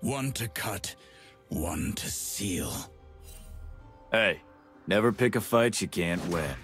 One to cut, one to seal. Hey, never pick a fight you can't win.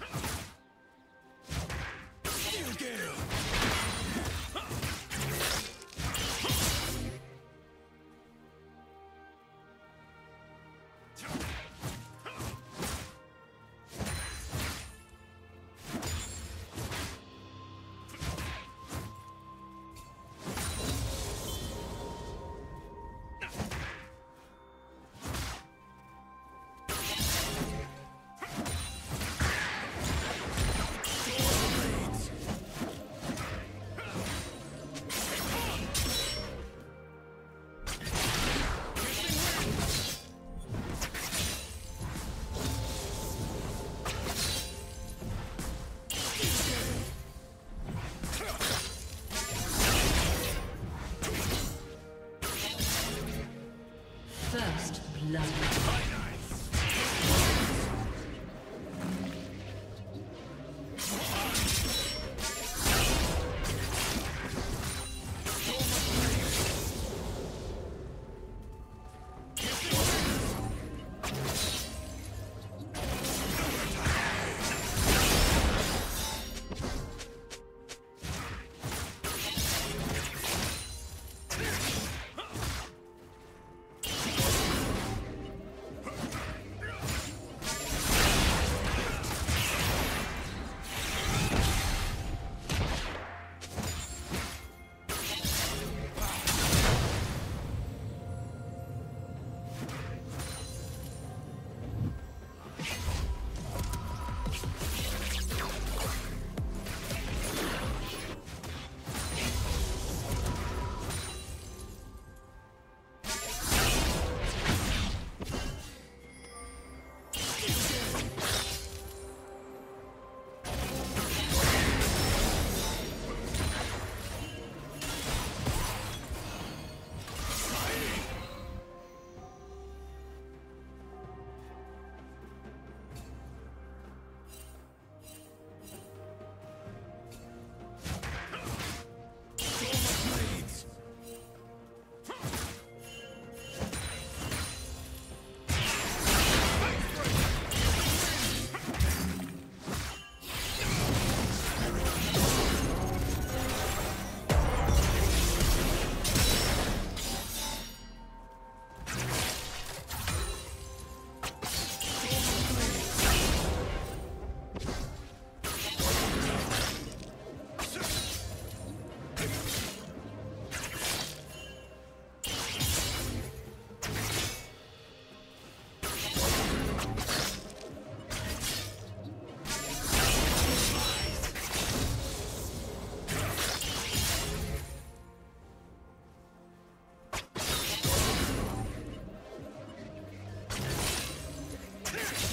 Yeah.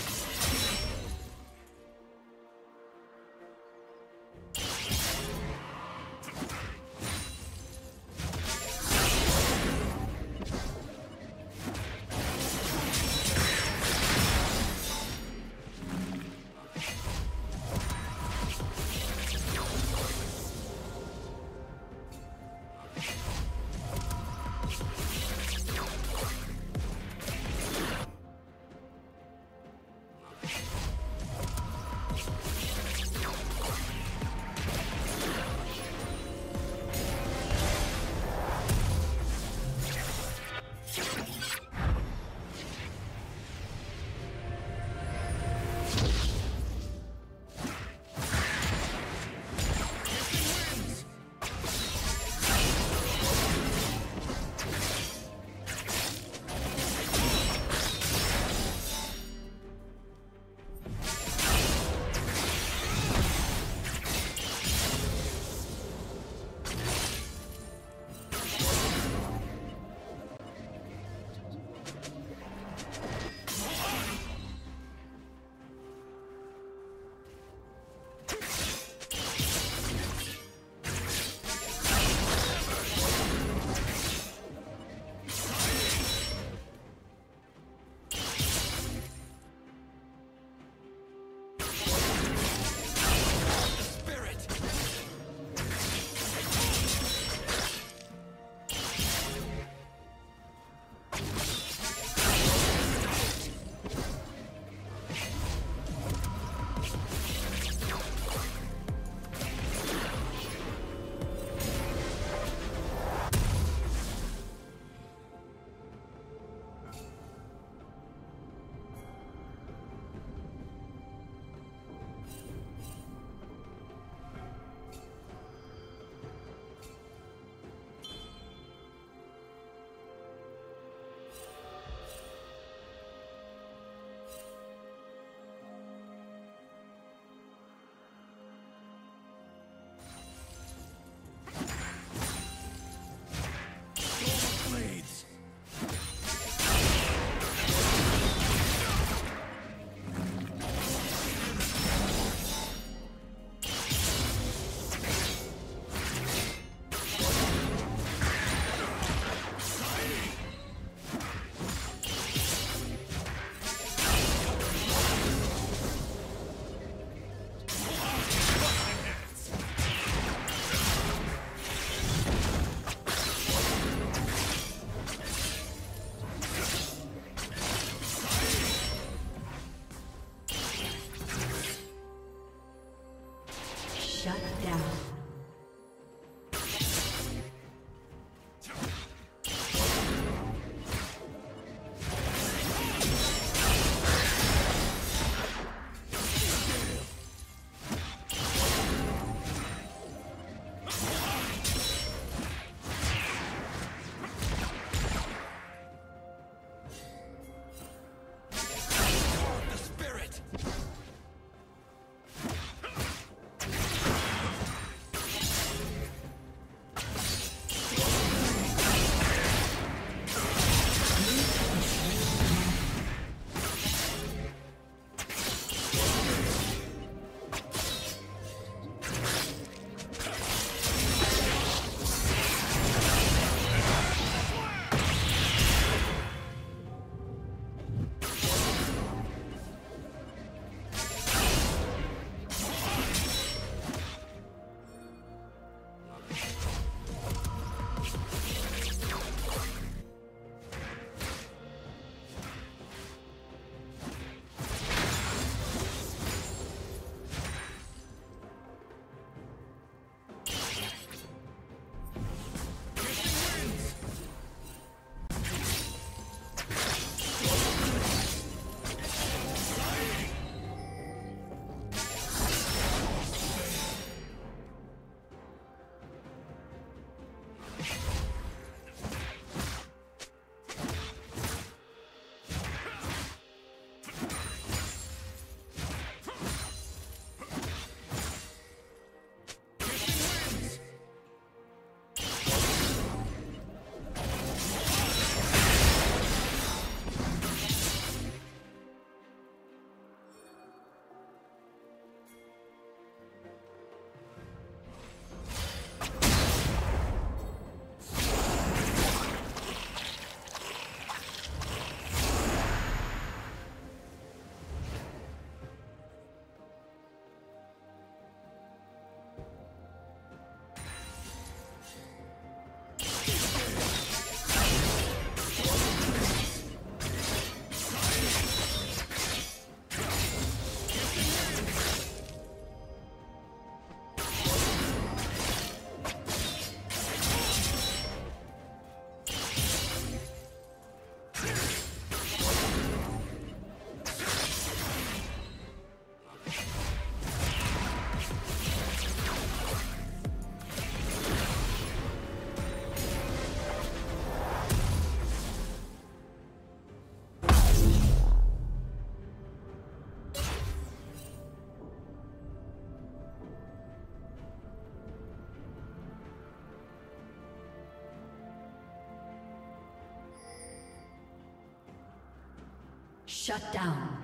Shut down.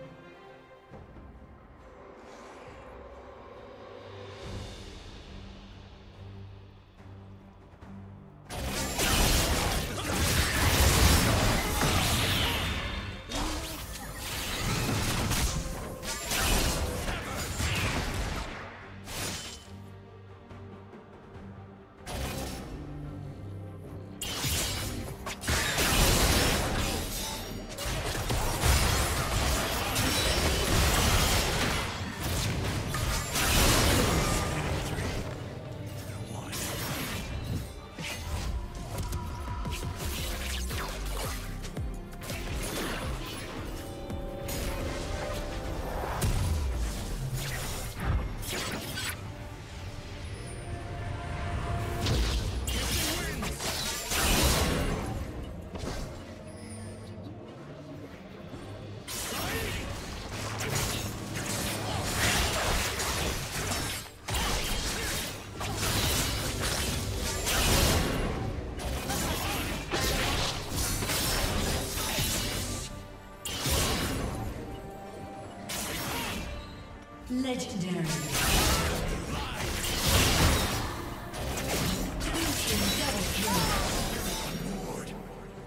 Legendary.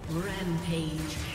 Rampage.